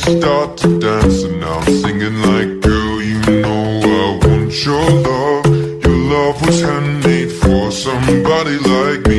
start to dance and now I'm singing like Girl, you know I want your love. Your love was handmade for somebody like me.